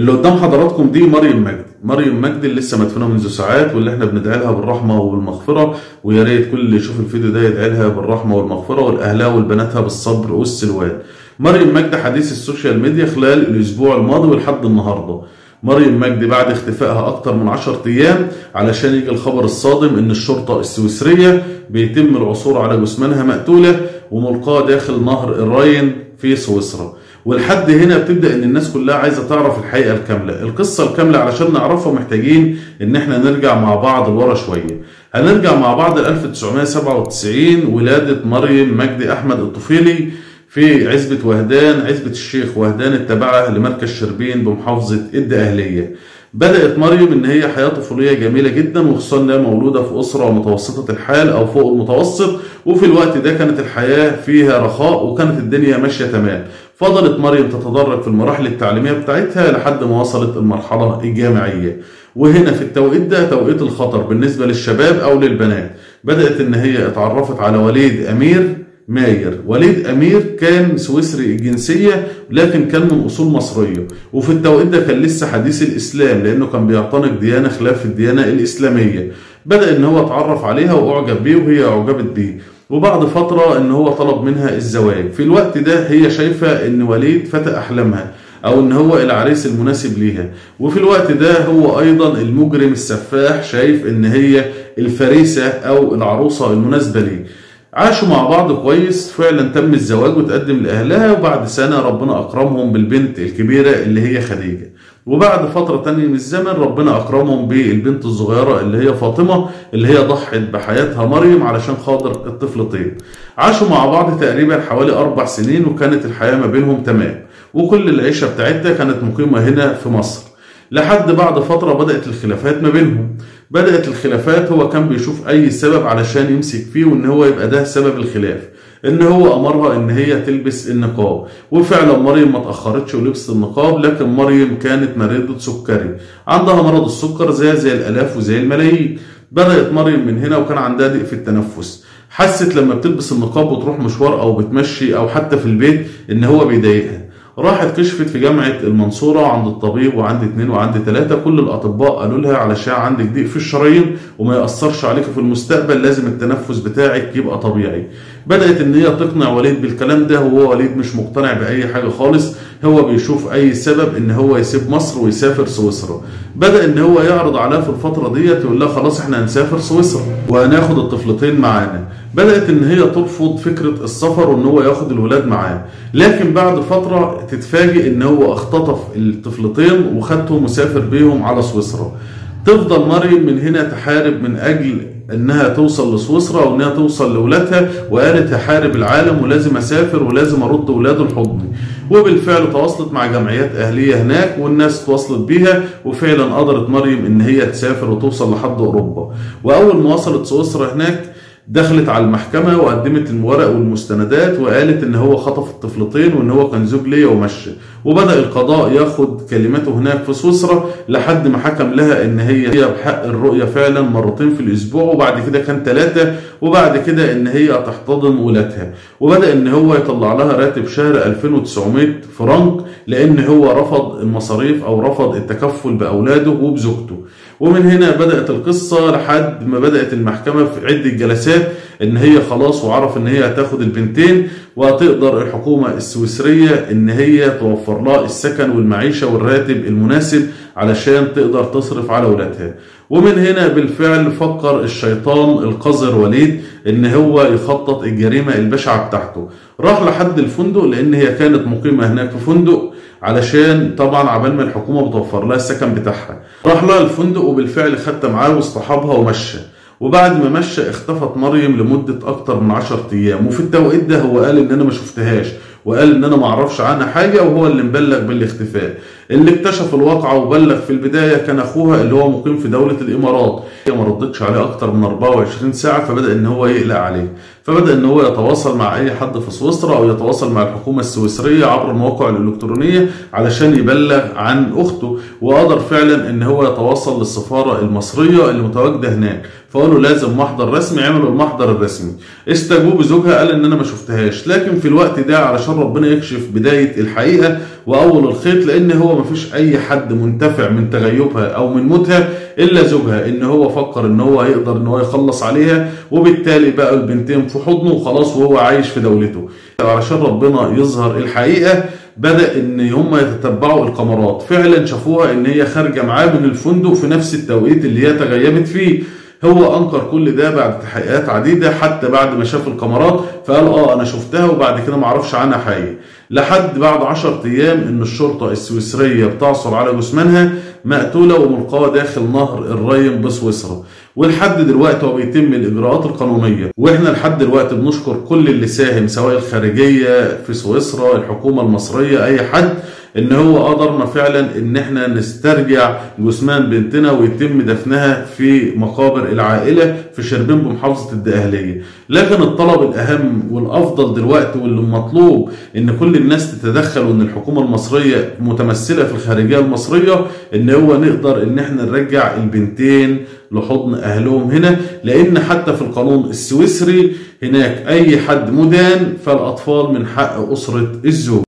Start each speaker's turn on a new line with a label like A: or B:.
A: اللي قدام حضراتكم دي مريم مجدي مريم مجدي اللي لسه مدفونة منذ ساعات واللي إحنا بندعي لها بالرحمة والمغفرة ويا ريت كل اللي يشوف الفيديو ده يدعي لها بالرحمة والمغفرة والاهلها والبناتها بالصبر والسلوان. مريم مجدي حديث السوشيال ميديا خلال الأسبوع الماضي ولحد النهارده. مريم مجدي بعد اختفائها أكتر من 10 أيام علشان يجي الخبر الصادم إن الشرطة السويسرية بيتم العثور على جثمانها مقتولة وملقاه داخل نهر الراين في سويسرا. ولحد هنا بتبدأ إن الناس كلها عايزة تعرف الحقيقة الكاملة. القصة الكاملة علشان نعرفها محتاجين إن إحنا نرجع مع بعض لورا شوية. هنرجع مع بعض ل 1997 ولادة مريم مجدي أحمد الطفيلي في عزبة وهدان عزبة الشيخ وهدان التابعة لمركز شربين بمحافظة الدقهلية. بدأت مريم إن هي حياة طفولية جميلة جدا وخصوصا إنها مولودة في أسرة متوسطة الحال أو فوق المتوسط وفي الوقت ده كانت الحياة فيها رخاء وكانت الدنيا ماشية تمام. فضلت مريم تتدرج في المراحل التعليمية بتاعتها لحد ما وصلت المرحلة الجامعية. وهنا في التوقيت ده توقيت الخطر بالنسبة للشباب أو للبنات. بدأت إن هي اتعرفت على وليد أمير ماير وليد أمير كان سويسري الجنسية لكن كان من أصول مصرية. وفي التوقيت ده كان لسه حديث الإسلام لأنه كان بيعتنق ديانة خلاف الديانة الإسلامية. بدأ إن هو اتعرف عليها وأعجب بيه وهي أعجبت بيه. وبعد فترة إن هو طلب منها الزواج. في الوقت ده هي شايفة إن وليد فتى أحلامها أو إن هو العريس المناسب ليها. وفي الوقت ده هو أيضا المجرم السفاح شايف إن هي الفريسة أو العروسة المناسبة ليه. عاشوا مع بعض كويس فعلا تم الزواج وتقدم لأهلها وبعد سنة ربنا أكرمهم بالبنت الكبيرة اللي هي خديجة. وبعد فترة تانية من الزمن ربنا أكرمهم بالبنت الصغيرة اللي هي فاطمة اللي هي ضحت بحياتها مريم علشان خاطر الطفلتين عاشوا مع بعض تقريبا حوالي أربع سنين وكانت الحياة ما بينهم تمام. وكل العيشة بتاعتها كانت مقيمة هنا في مصر. لحد بعد فترة بدأت الخلافات ما بينهم. بدأت الخلافات هو كان بيشوف أي سبب علشان يمسك فيه وإن هو يبقى ده سبب الخلاف. إن هو أمرها إن هي تلبس النقاب. وفعلا مريم ما تأخرتش ولبست النقاب لكن مريم كانت مريضة سكري. عندها مرض السكر زي زي الآلاف وزي الملايين. بدأت مريم من هنا وكان عندها ضيق في التنفس. حست لما بتلبس النقاب وتروح مشوار أو بتمشي أو حتى في البيت إن هو بيضايقها. راحت كشفت في جامعة المنصورة عند الطبيب وعند اتنين وعند تلاتة. كل الأطباء قالوا لها علشان عندك ضيق في الشرايين وما يأثرش عليك في المستقبل لازم التنفس بتاعك يبقى طبيعي. بدأت إن هي تقنع وليد بالكلام ده وهو وليد مش مقتنع بأي حاجة خالص. هو بيشوف أي سبب إن هو يسيب مصر ويسافر سويسرا. بدأ إن هو يعرض عليها في الفترة ديت يقول لها خلاص إحنا هنسافر سويسرا وهناخد الطفلتين معانا. بدأت إن هي ترفض فكرة السفر وإن هو ياخد الولاد معاه. لكن بعد فترة تتفاجئ إن هو اختطف الطفلتين وخدهم وسافر بيهم على سويسرا. تفضل مريم من هنا تحارب من أجل أنها توصل لسويسرا وأنها توصل لاولادها وقالت هحارب العالم ولازم أسافر ولازم أرد ولادي لحضني وبالفعل تواصلت مع جمعيات أهلية هناك والناس تواصلت بيها وفعلا قدرت مريم إن هي تسافر وتوصل لحد أوروبا. وأول ما وصلت سويسرا هناك دخلت على المحكمة وقدمت الورق والمستندات وقالت إن هو خطف الطفلتين وإن هو كان زوج ليا ومشى. وبدأ القضاء ياخد كلمته هناك في سويسرا لحد ما حكم لها إن هي بحق الرؤية فعلا مرتين في الأسبوع وبعد كده كان ثلاثة وبعد كده إن هي تحتضن ولادها وبدأ إن هو يطلع لها راتب شهر 2900 فرنك لأن هو رفض المصاريف أو رفض التكفل بأولاده وبزوجته. ومن هنا بدأت القصة لحد ما بدأت المحكمة في عدة جلسات إن هي خلاص وعرف إن هي هتاخد البنتين. وهتقدر الحكومة السويسرية إن هي توفر لها السكن والمعيشة والراتب المناسب علشان تقدر تصرف على أولادها. ومن هنا بالفعل فكر الشيطان القذر وليد إن هو يخطط الجريمة البشعة بتاعته. راح لحد الفندق لأن هي كانت مقيمة هناك في فندق علشان طبعا عبال ما الحكومة بتوفر لها السكن بتاعها. راح لها الفندق وبالفعل خدت معاه واصطحابها ومشى. وبعد ما مشى اختفت مريم لمدة أكتر من 10 أيام. وفي التوقيت ده هو قال إن أنا ما شفتهاش. وقال إن أنا ما أعرفش عنها حاجة وهو اللي مبلغ بالاختفاء. اللي اكتشف الواقعة وبلغ في البداية كان أخوها اللي هو مقيم في دولة الإمارات. هي ما ردتش عليه أكتر من 24 ساعة فبدأ إن هو يقلق عليه. فبدأ إن هو يتواصل مع أي حد في سويسرا أو يتواصل مع الحكومة السويسرية عبر المواقع الإلكترونية علشان يبلغ عن أخته. وقدر فعلا إن هو يتواصل للسفارة المصرية اللي متواجدة هناك. فقالوا لازم محضر رسمي عملوا المحضر الرسمي استجوب بزوجها قال إن أنا ما شفتهاش. لكن في الوقت ده علشان ربنا يكشف بداية الحقيقة وأول الخيط لأن هو ما فيش أي حد منتفع من تغيبها أو من موتها إلا زوجها إن هو فكر إن هو هيقدر إن هو يخلص عليها. وبالتالي بقى البنتين في حضنه وخلاص وهو عايش في دولته. علشان ربنا يظهر الحقيقة بدأ إن هم يتتبعوا الكاميرات فعلا شافوها إن هي خارجة معاه من الفندق في نفس التوقيت اللي هي تغيبت فيه. هو أنكر كل ده بعد تحقيقات عديدة حتى بعد ما شاف الكاميرات فقال آه أنا شفتها وبعد كده ما أعرفش عنها حاجة. لحد بعد 10 أيام إن الشرطة السويسرية بتعثر على جثمانها مقتولة وملقاة داخل نهر الراين بسويسرا. ولحد دلوقتي هو بيتم الإجراءات القانونية. وإحنا لحد دلوقتي بنشكر كل اللي ساهم سواء الخارجية في سويسرا الحكومة المصرية أي حد إن هو قدرنا فعلا إن إحنا نسترجع جثمان بنتنا ويتم دفنها في مقابر العائلة في شربين بمحافظه الدقهلية. لكن الطلب الأهم والأفضل دلوقتي واللي مطلوب إن كل الناس تتدخل وإن الحكومة المصرية متمثلة في الخارجية المصرية إن هو نقدر إن إحنا نرجع البنتين لحضن أهلهم هنا. لأن حتى في القانون السويسري هناك أي حد مدان فالأطفال من حق أسرة الزوج.